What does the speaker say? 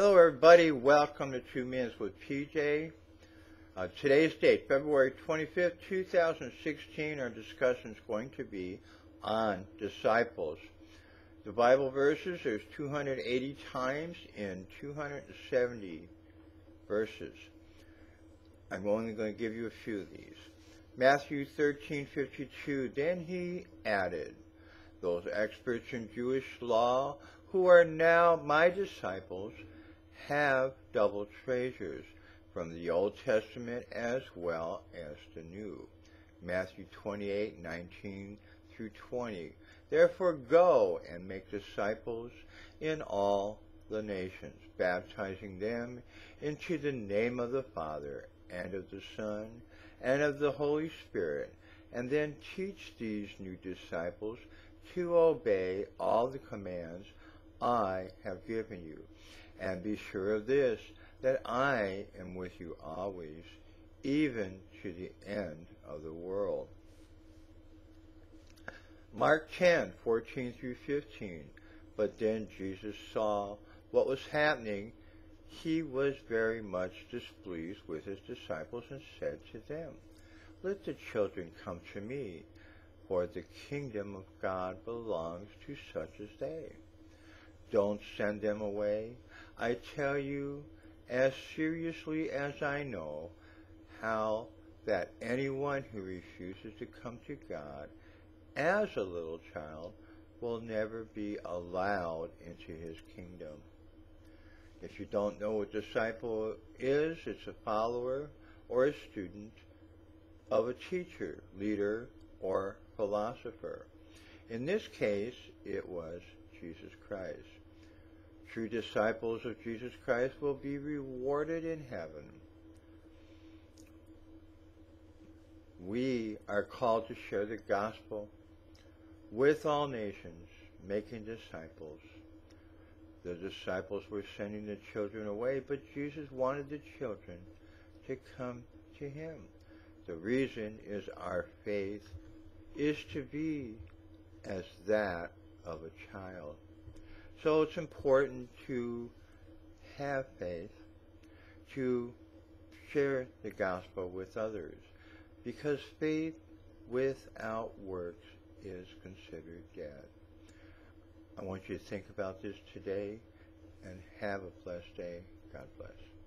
Hello, everybody. Welcome to Two Minutes with PJ. Uh, today's date, February 25th, 2016. Our discussion is going to be on disciples. The Bible verses, there's 280 times in 270 verses. I'm only going to give you a few of these. Matthew 13:52. Then he added, "Those experts in Jewish law who are now my disciples have double treasures from the Old Testament as well as the New. Matthew 28, 19 through 20. Therefore go and make disciples in all the nations, baptizing them into the name of the Father and of the Son and of the Holy Spirit, and then teach these new disciples to obey all the commands I have given you. And be sure of this, that I am with you always, even to the end of the world. Mark 10, 14 through 15. But then Jesus saw what was happening. He was very much displeased with his disciples and said to them, Let the children come to me, for the kingdom of God belongs to such as they. Don't send them away. I tell you, as seriously as I know, how that anyone who refuses to come to God as a little child will never be allowed into his kingdom. If you don't know what disciple is, it's a follower or a student of a teacher, leader, or philosopher. In this case, it was Jesus Christ. True disciples of Jesus Christ will be rewarded in heaven. We are called to share the gospel with all nations, making disciples. The disciples were sending the children away, but Jesus wanted the children to come to him. The reason is our faith is to be as that of a child. So it's important to have faith, to share the gospel with others, because faith without works is considered dead. I want you to think about this today and have a blessed day. God bless.